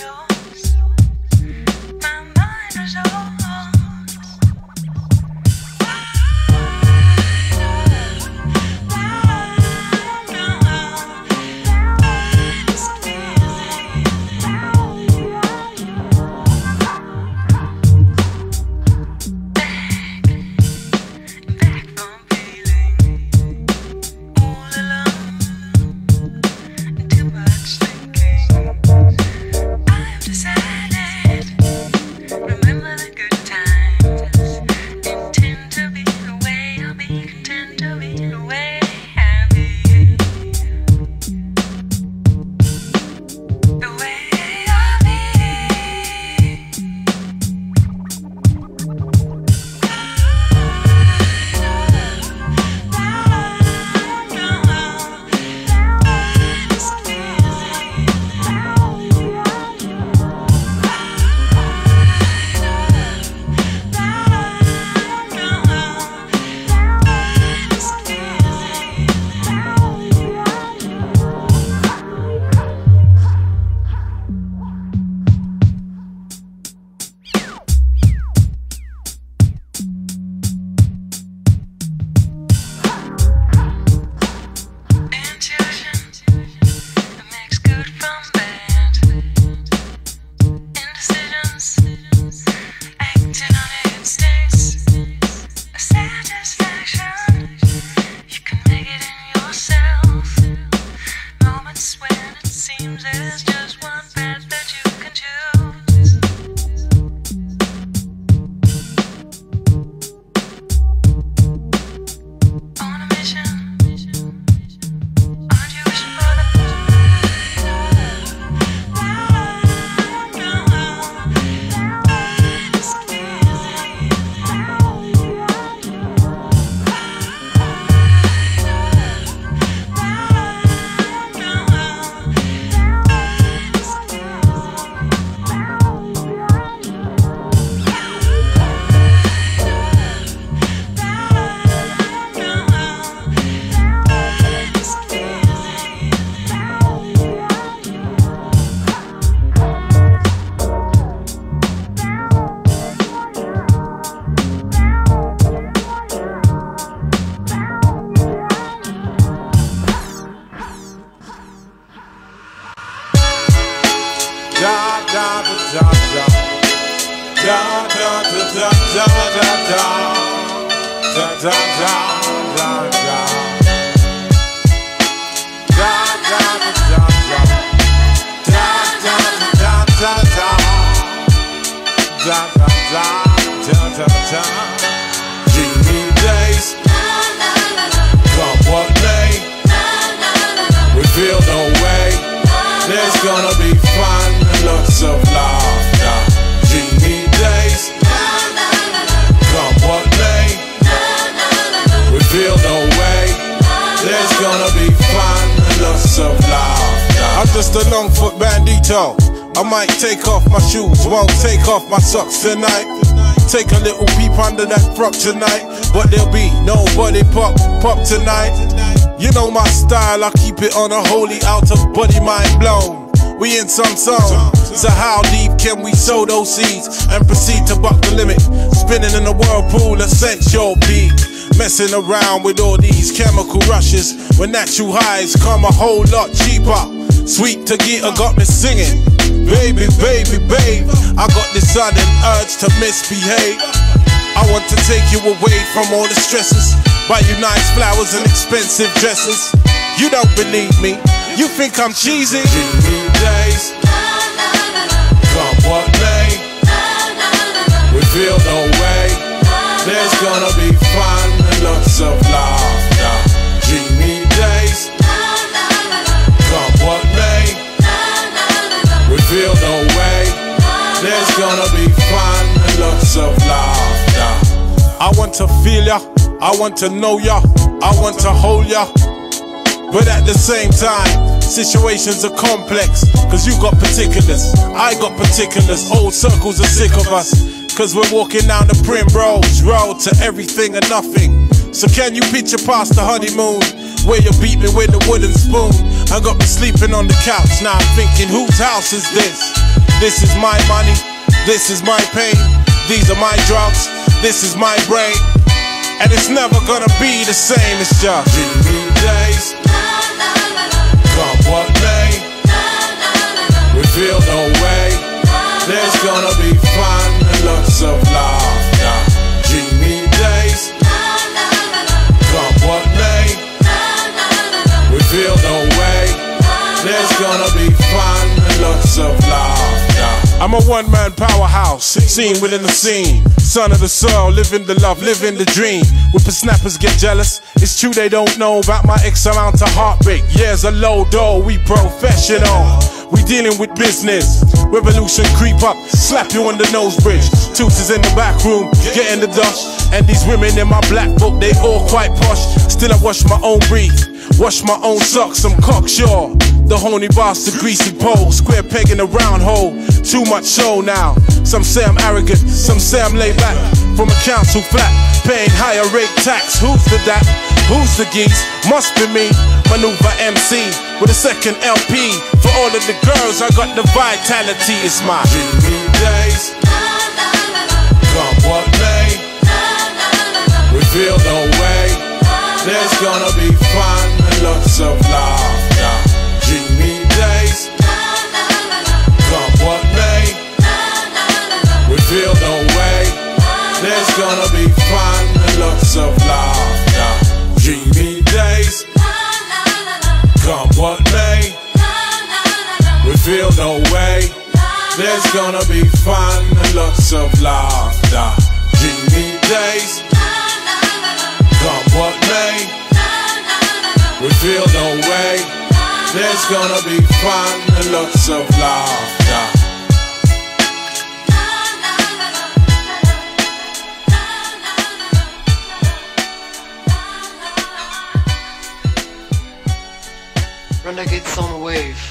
know socks tonight. Take a little peep under that frock tonight. But there'll be nobody pop, pop tonight. You know my style, I keep it on a holy out of body mind blown. We in some song. So how deep can we sow those seeds and proceed to buck the limit? Spinning in a whirlpool of sensual peak. Messing around with all these chemical rushes when natural highs come a whole lot cheaper. Sweet Tagita got me singing. Baby, baby, babe, I got this sudden urge to misbehave. I want to take you away from all the stresses. Buy you nice flowers and expensive dresses. You don't believe me, you think I'm cheesy. Dreamy days, come what may, we feel no way. There's gonna be fun and lots of laughter. Dreamy days, come what may. We feel no way. There's gonna be fun and lots of laughter. I want to feel ya, I want to know ya, I want to hold ya. But at the same time, situations are complex. Cause you got particulars, I got particulars. Old circles are sick of us. Cause we're walking down the Primrose Road to everything and nothing. So can you picture past the honeymoon? Where you beat me with a wooden spoon. I got me sleeping on the couch. Now I'm thinking, whose house is this? This is my money. This is my pain. These are my drugs. This is my brain. And it's never gonna be the same. It's just days. Come what may. We feel no way. There's gonna be fun and lots of laughter. Dreamy days. Come what may. We feel no way. There's gonna be fun and lots of laughter. I'm a one man powerhouse, seen within the scene. Son of the soil, living the love, living the dream. Whippersnappers get jealous. It's true they don't know about my X amount of heartbreak. Years a low dough, we professional. We dealing with business. Revolution creep up, slap you on the nose bridge. Tutors in the back room, getting the dust. And these women in my black book, they all quite posh. Still I wash my own breath, wash my own socks, I'm cocksure. The horny boss, the greasy pole, square peg in a round hole. Too much show now. Some say I'm arrogant, some say I'm laid back. From a council flat, paying higher rate tax. Who's the that? Who's the geese? Must be me. Manuva MC with a second LP. For all of the girls, I got the vitality. It's my dreamy days. Come what may. We feel no way. There's gonna be fun and lots of laughter. Gonna be fun and lots of laughter. Dreamy days. Come what may. We feel no way. There's gonna be fun and lots of laughter. Dreamy days. Come what may. We feel no way. There's gonna be fun and lots of laughter. Renegades on a wave.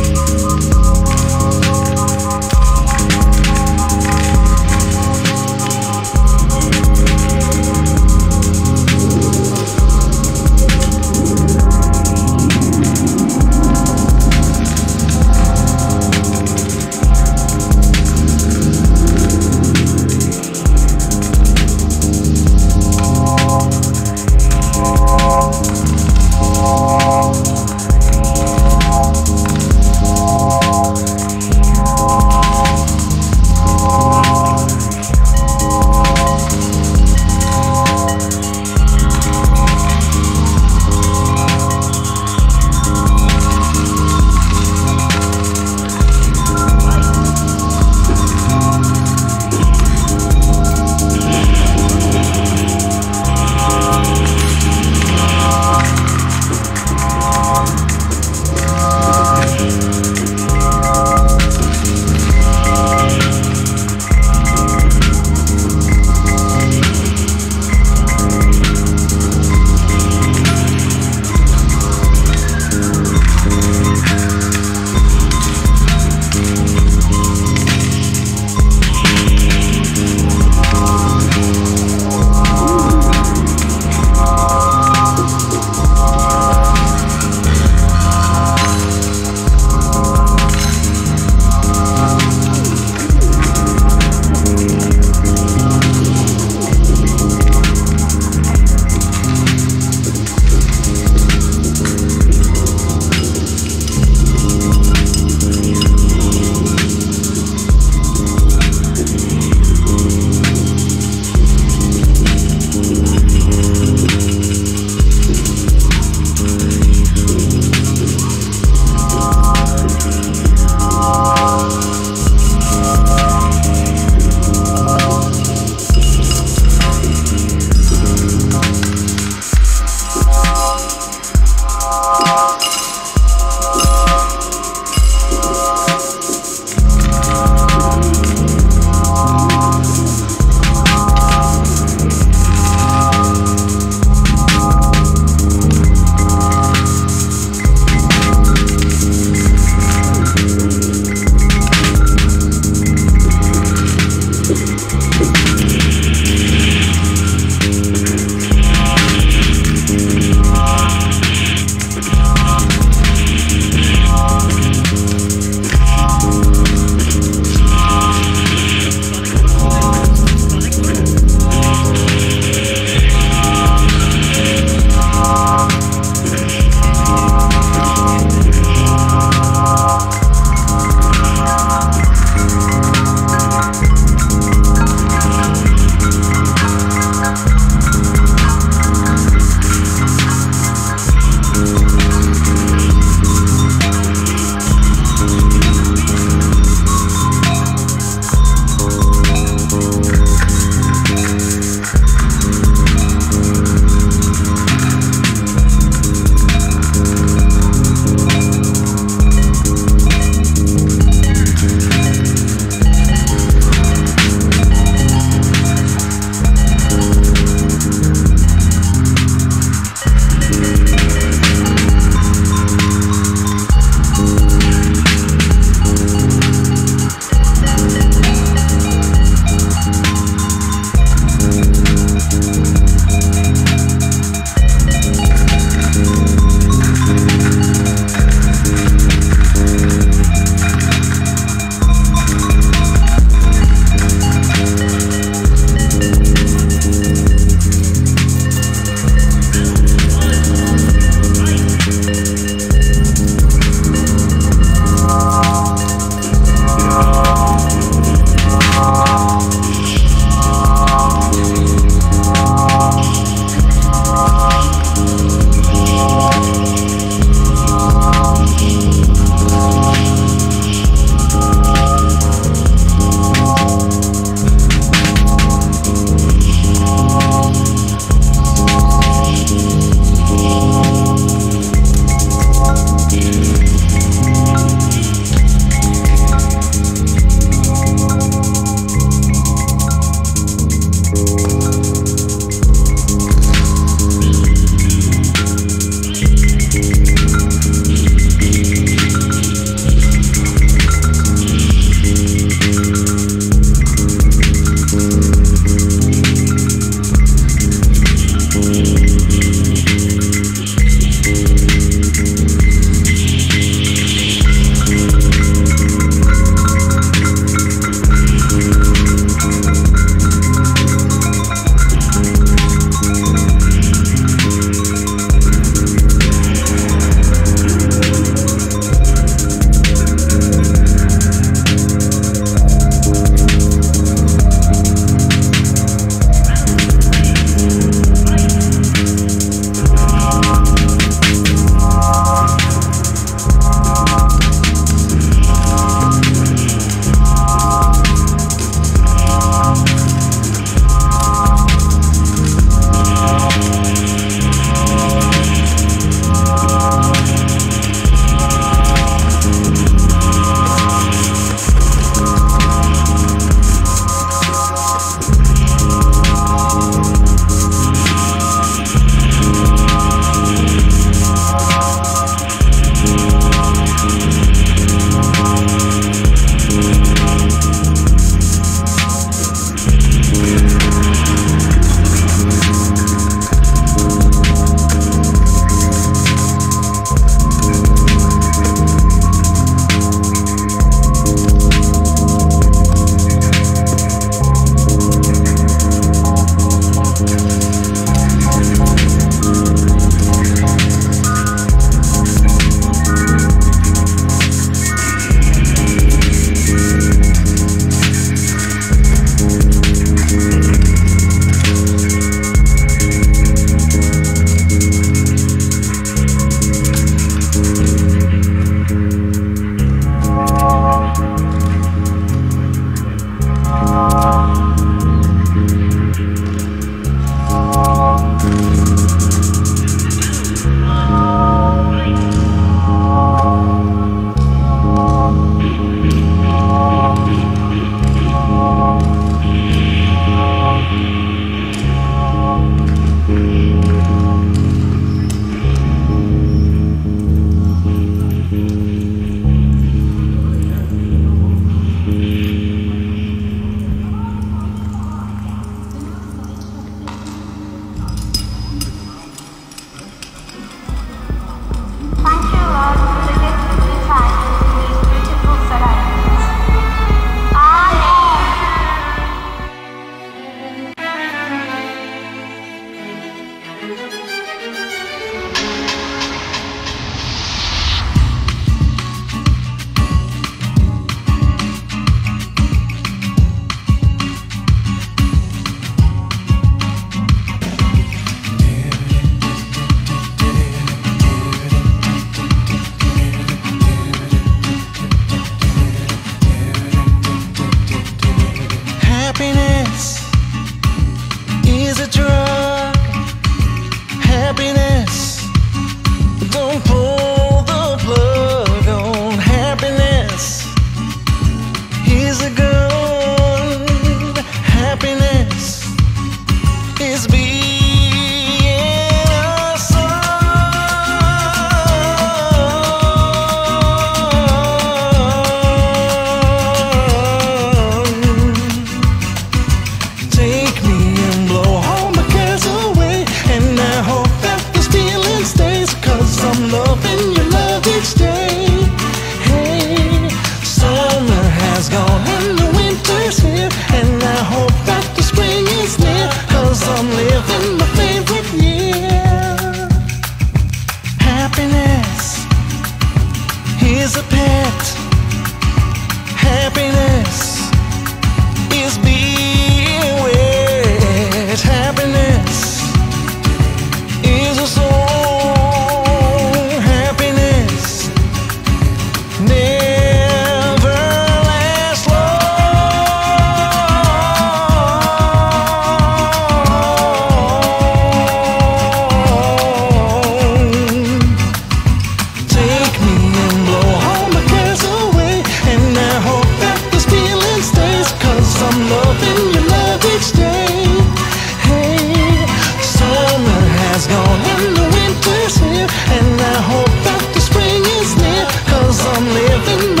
The